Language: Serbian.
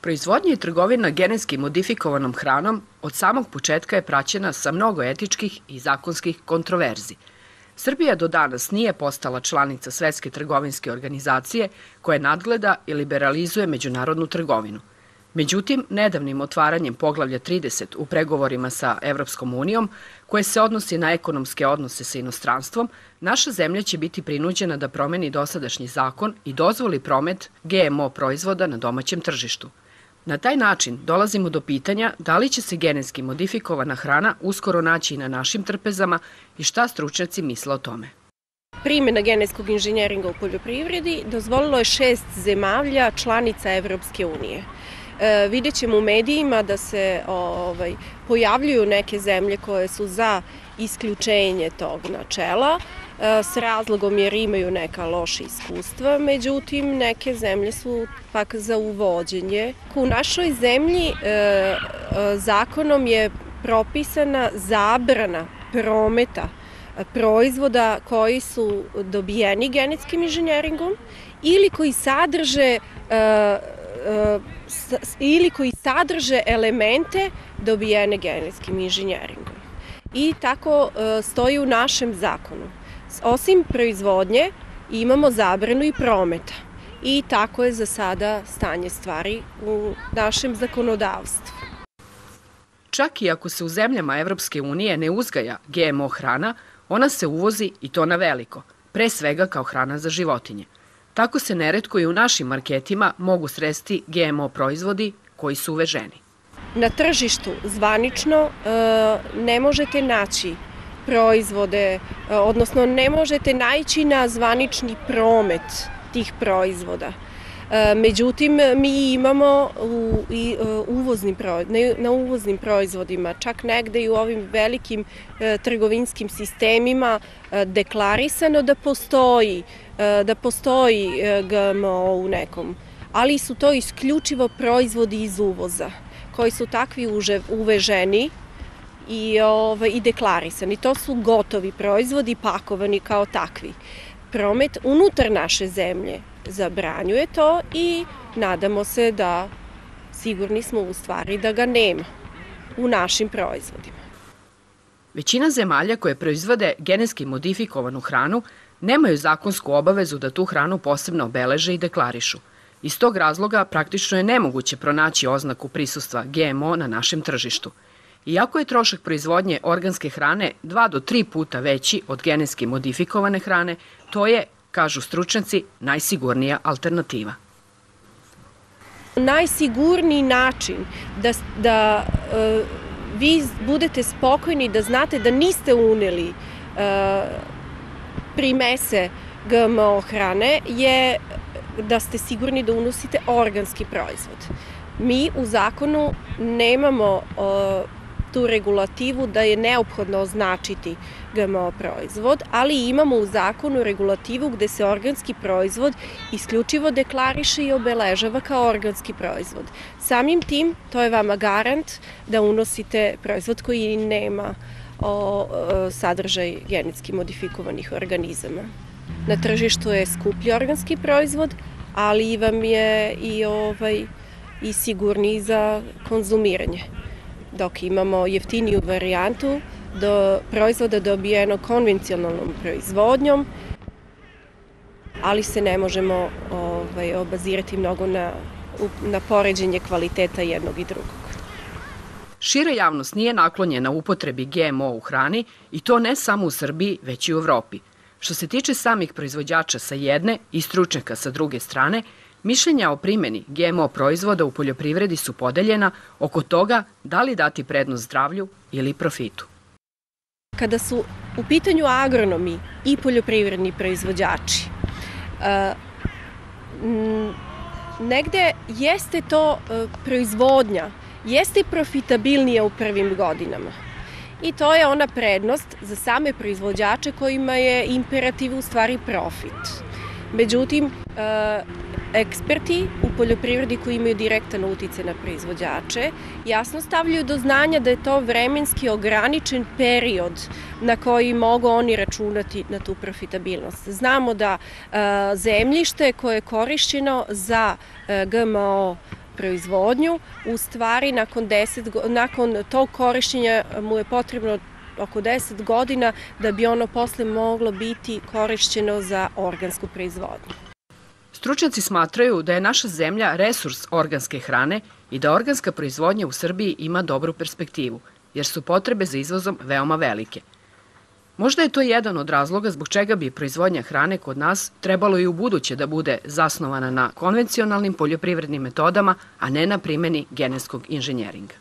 Proizvodnja i trgovina genetski modifikovanom hranom od samog početka je praćena sa mnogo etičkih i zakonskih kontroverzi. Srbija do danas nije postala članica Svetske trgovinske organizacije koja nadgleda i liberalizuje međunarodnu trgovinu – Međutim, nedavnim otvaranjem poglavlja 30 u pregovorima sa Evropskom unijom, koje se odnosi na ekonomske odnose sa inostranstvom, naša zemlja će biti prinuđena da promeni dosadašnji zakon i dozvoli promet GMO proizvoda na domaćem tržištu. Na taj način dolazimo do pitanja da li će se genetski modifikovana hrana uskoro naći i na našim trpezama i šta stručnjaci misle o tome. Primjena genetskog inženjeringa u poljoprivredi dozvolilo je šest zemalja članica Evropske unije. E, vidjet ćemo u medijima da se ovaj, pojavljuju neke zemlje koje su za isključenje tog načela e, s razlogom jer imaju neka loša iskustva, međutim neke zemlje su pak za uvođenje. U našoj zemlji e, e, zakonom je propisana zabrana prometa proizvoda koji su dobijeni genetskim inženjeringom ili koji sadrže e, E, ili koji sadrže elemente dobijene genetskim inženjeringom. I tako e, stoji u našem zakonu. Osim proizvodnje imamo zabranu i prometa. I tako je za sada stanje stvari u našem zakonodavstvu. Čak i ako se u zemljama Evropske unije ne uzgaja GMO hrana, ona se uvozi i to na veliko, pre svega kao hrana za životinje – Tako se neretko i u našim marketima mogu sresti GMO proizvodi koji su uveženi. Na tržištu zvanično e, ne možete naći proizvode, e, odnosno ne možete naći na zvanični promet tih proizvoda. E, međutim, mi imamo u, i, uvoznim, na uvoznim proizvodima, čak negde i u ovim velikim trgovinskim sistemima deklarisano da postoji E, da postoji e, GMO u nekom, ali su to isključivo proizvodi iz uvoza, koji su takvi uveženi i, ove, i deklarisani. To su gotovi proizvodi, pakovani kao takvi. Promet unutar naše zemlje zabranjuje to i nadamo se da sigurni smo u stvari da ga nema u našim proizvodima. Većina zemalja koje proizvode genetski modifikovanu hranu nemaju zakonsku obavezu da tu hranu posebno obeleže i deklarišu. Iz tog razloga praktično je nemoguće pronaći oznaku prisustva GMO na našem tržištu. Iako je trošak proizvodnje organske hrane dva do tri puta veći od genetski modifikovane hrane, to je, kažu stručnjaci, najsigurnija alternativa. Najsigurniji način da, da uh, vi budete spokojni, da znate da niste uneli uh, primese GMO hrane je da ste sigurni da unosite organski proizvod. Mi u zakonu nemamo tu regulativu da je neophodno označiti GMO proizvod, ali imamo u zakonu regulativu gde se organski proizvod isključivo deklariše i obeležava kao organski proizvod. Samim tim, to je vama garant da unosite proizvod koji nema uh, o sadržaj genetski modifikovanih organizama. Na tržištu je skuplji organski proizvod, ali vam je i ovaj i sigurni za konzumiranje. Dok imamo jeftiniju varijantu do proizvoda dobijeno konvencionalnom proizvodnjom, ali se ne možemo ovaj, obazirati mnogo na, na poređenje kvaliteta jednog i drugog. Šira javnost nije naklonjena upotrebi GMO u hrani i to ne samo u Srbiji, već i u Evropi. Što se tiče samih proizvođača sa jedne i stručnjaka sa druge strane, mišljenja o primjeni GMO proizvoda u poljoprivredi su podeljena oko toga da li dati prednost zdravlju ili profitu. Kada su u pitanju agronomi i poljoprivredni proizvođači, e, negde jeste to e, proizvodnja jeste profitabilnija u prvim godinama. I to je ona prednost za same proizvođače kojima je imperativ u stvari profit. Međutim, e, eksperti u poljoprivredi koji imaju direktan utice na proizvođače jasno stavljaju do znanja da je to vremenski ograničen period na koji mogu oni računati na tu profitabilnost. Znamo da e, zemljište koje je korišćeno za e, GMO proizvodnju, u stvari nakon, 10, nakon tog korišćenja mu je potrebno oko 10 godina da bi ono posle moglo biti korišćeno za organsku proizvodnju. Stručnjaci smatraju da je naša zemlja resurs organske hrane i da organska proizvodnja u Srbiji ima dobru perspektivu, jer su potrebe za izvozom veoma velike. Možda je to jedan od razloga zbog čega bi proizvodnja hrane kod nas trebalo i u buduće da bude zasnovana na konvencionalnim poljoprivrednim metodama, a ne na primeni genetskog inženjeringa.